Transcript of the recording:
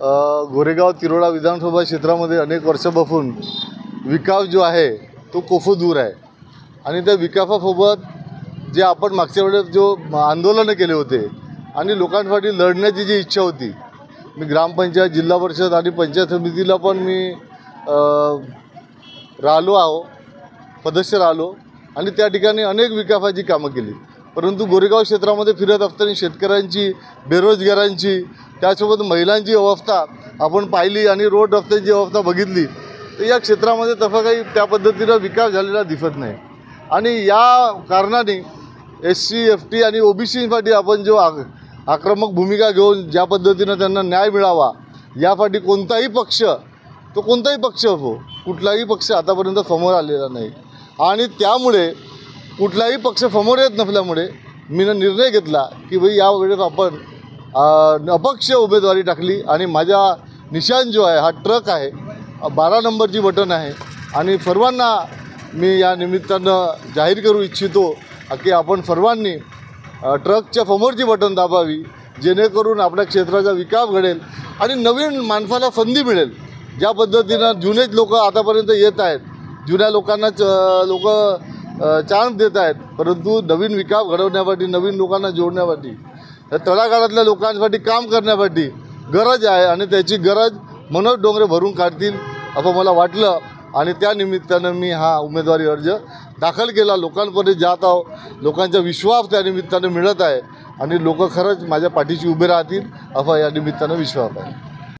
गोरेगाव तिरोडा विधानसभा क्षेत्रामध्ये अनेक वर्षापासून विकास जो आहे तो कोफो दूर आहे. आणि त्या विकासासोबत जे आपण मागच्या वेळेस जो आंदोलनं केले होते आणि लोकांसाठी लढण्याची जी इच्छा होती मी ग्रामपंचायत जिल्हा परिषद आणि पंचायत समितीला पण मी राहिलो आहो सदस्य राहिलो आणि त्या ठिकाणी अनेक विकासाची कामं केली. परंतु गोरेगाव क्षेत्रामध्ये फिरत असताना शेतकऱ्यांची बेरोजगारांची त्यासोबत महिलांची अवस्था आपण पाहिली आणि रोड रस्त्यांची अवस्था बघितली तर या क्षेत्रामध्ये तसा काही त्या पद्धतीनं विकास झालेला दिसत नाही. आणि या कारणाने एस सी एफ टी आणि ओ बी सीसाठी आपण जो आक आक्रमक भूमिका घेऊन ज्या पद्धतीनं त्यांना न्याय मिळावा यासाठी कोणताही पक्ष तो कोणताही पक्ष असो कुठलाही पक्ष आतापर्यंत समोर आलेला नाही. आणि त्यामुळे कुठलाही पक्ष समोर येत नसल्यामुळे मी निर्णय घेतला की भाई यावेळेस आपण अपक्ष उमेदवारी टाकली आणि माझा निशाण जो आहे हा ट्रक आहे बारा नंबरची बटन आहे आणि सर्वांना मी या निमित्तानं जाहीर करू इच्छितो की आपण सर्वांनी ट्रकच्या समोरची बटन दाबावी जेणेकरून आपल्या क्षेत्राचा विकास घडेल आणि नवीन माणसाला संधी मिळेल. ज्या पद्धतीनं जुनेच लोक आतापर्यंत येत आहेत जुन्या लोकांना च लोक चान्स देत आहेत परंतु नवीन विकास घडवण्यासाठी नवीन लोकांना जोडण्यासाठी या तळागाळातल्या लोकांसाठी काम करण्यासाठी गरज आहे आणि त्याची गरज मनोज डोंगरे भरून काढतील असं मला वाटलं. आणि त्या निमित्तानं मी हा उमेदवारी अर्ज दाखल केला. लोकांपर्यंत जात आहो लोकांचा विश्वास त्या निमित्तानं मिळत आहे. आणि लोक खरंच माझ्या पाठीशी उभे राहतील असा या निमित्तानं विश्वास आहे.